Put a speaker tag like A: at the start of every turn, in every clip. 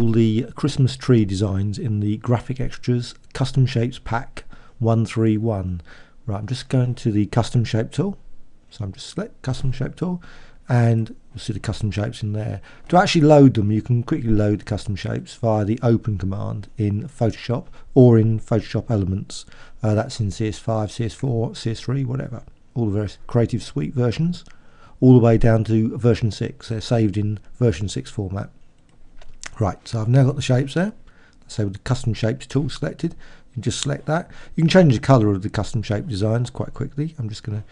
A: all the Christmas tree designs in the Graphicxtras Custom Shapes Pack 131. Right, I'm just going to the Custom Shape tool. So I'm just select Custom Shape tool and you'll see the custom shapes in there. To actually load them, you can quickly load the custom shapes via the open command in Photoshop or in Photoshop Elements. Uh, that's in CS5, CS4, CS3, whatever. All the various Creative Suite versions, all the way down to version 6. They're saved in version 6 format. Right, so I've now got the shapes there. So with the custom shapes tool selected, you can just select that. You can change the color of the custom shape designs quite quickly. I'm just going to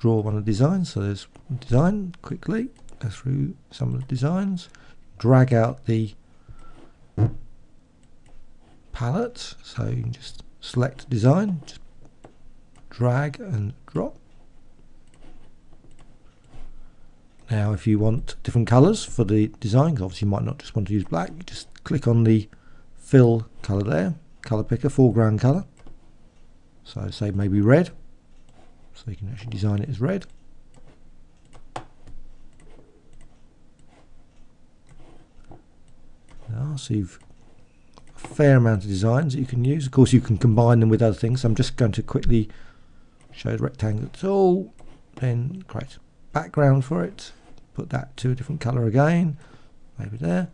A: draw one of the designs. So there's design quickly, go through some of the designs, drag out the palette. So you can just select design, just drag and drop. Now if you want different colours for the design, obviously you might not just want to use black, you just click on the fill colour there, colour picker, foreground colour. So say maybe red. So you can actually design it as red. Now, so you've a fair amount of designs that you can use. Of course, you can combine them with other things. So I'm just going to quickly show the rectangle tool, then create background for it. Put that to a different color again, maybe there.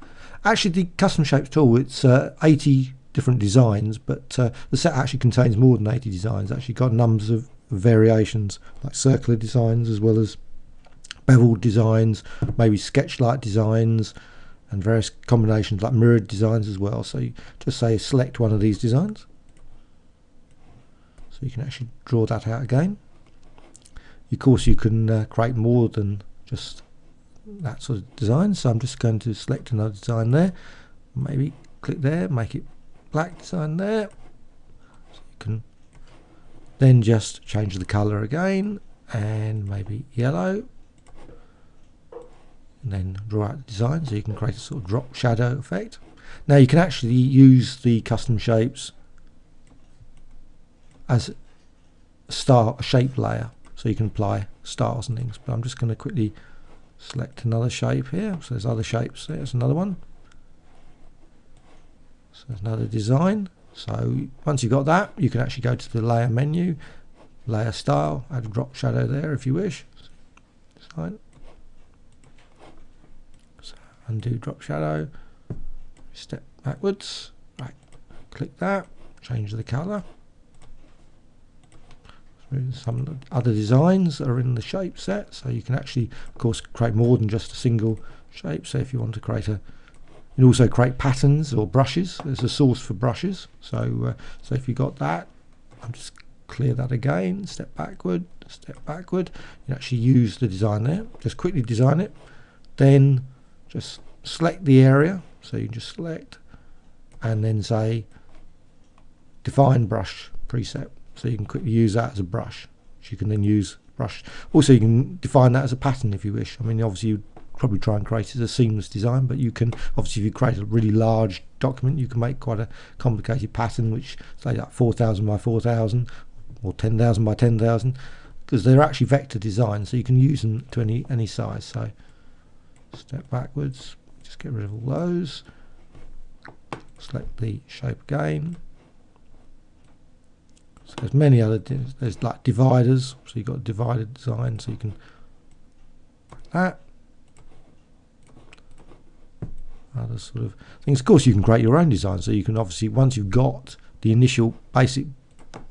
A: Actually, the custom shapes tool, it's uh, 80 different designs, but uh, the set actually contains more than 80 designs. Actually, got numbers of variations like circular designs as well as beveled designs, maybe sketch-like designs, and various combinations like mirrored designs as well. So you just say select one of these designs. So you can actually draw that out again. Of course, you can uh, create more than just that sort of design. So I'm just going to select another design there. Maybe click there, make it black design there. So you can then just change the color again and maybe yellow and then draw out the design so you can create a sort of drop shadow effect now you can actually use the custom shapes as a star a shape layer so you can apply stars and things but I'm just going to quickly select another shape here. So there's other shapes there's another one. So there's another design. So once you've got that, you can actually go to the layer menu, layer style, add a drop shadow there if you wish. So undo drop shadow, step backwards, right, click that, change the colour. Some other designs are in the shape set, so you can actually, of course, create more than just a single shape. So if you want to create a you can also create patterns or brushes. There's a source for brushes. So, uh, so if you got that, I'll just clear that again, step backward, step backward. You actually use the design there. Just quickly design it. Then just select the area. So you just select and then say define brush preset. So you can quickly use that as a brush. So you can then use brush. Also, you can define that as a pattern if you wish. I mean, obviously, you probably try and create it as a seamless design but you can obviously if you create a really large document you can make quite a complicated pattern which say like 4000 by 4000 or 10,000 by 10,000 because they're actually vector designs so you can use them to any any size so step backwards just get rid of all those select the shape again so there's many other there's like dividers so you've got a divided design so you can that other sort of things. Of course, you can create your own design. So you can obviously, once you've got the initial basic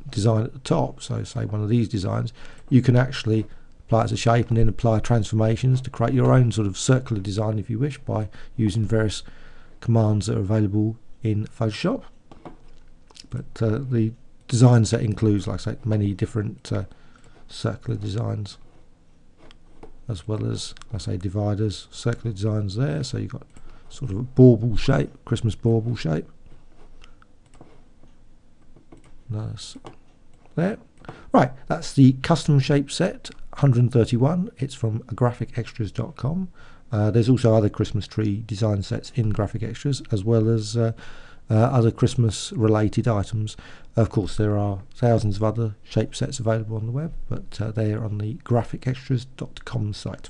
A: design at the top, so say one of these designs, you can actually apply it as a shape and then apply transformations to create your own sort of circular design if you wish by using various commands that are available in Photoshop. But uh, the design set includes, like I say, many different uh, circular designs as well as, I say, dividers, circular designs there. So you've got sort of a bauble shape, Christmas bauble shape. Nice. There. Right, that's the custom shape set 131. It's from graphicxtras.com. Uh, there's also other Christmas tree design sets in Graphicxtras, as well as uh, uh, other Christmas related items. Of course, there are thousands of other shape sets available on the web, but uh, they are on the graphicxtras.com site.